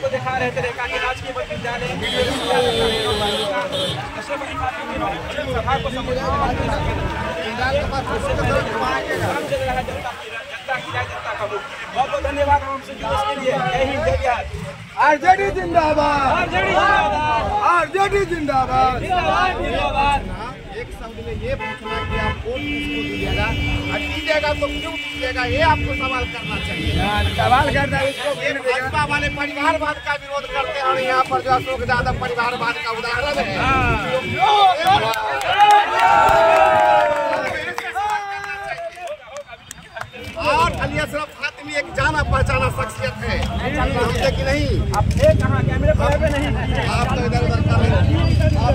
आपको दिखा रहे थे रेखा के राजकीय मध्य विद्यालय सभा को संबोधित जनता की जनता की राय जनता का मुख। बहुत बहुत धन्यवाद हम आपसे जुड़े इसके लिए। जय जय आरजेडी जिंदाबाद। आरजेडी जिंदाबाद। आरजेडी जिंदाबाद। जिंदाबाद जिंदाबाद। एक शब्द में ये पूछना कि आप वोट किसको दीजिएगा दीजिएगा तो क्यों दीजिएगा ये आपको सवाल करना चाहिए। सवाल करना है इसको ये भाजपा वाले परिवारवाद का विरोध करते हैं और यहाँ पर जो अशोक यादव परिवारवाद का उदाहरण है। और अली अशरफ फातिमी एक जाना पहचाना शख्सियत है। कि नहीं? आप कहाँ? कैमरे पर नहीं? आप तो इधर उधर कर रहे हैं। आप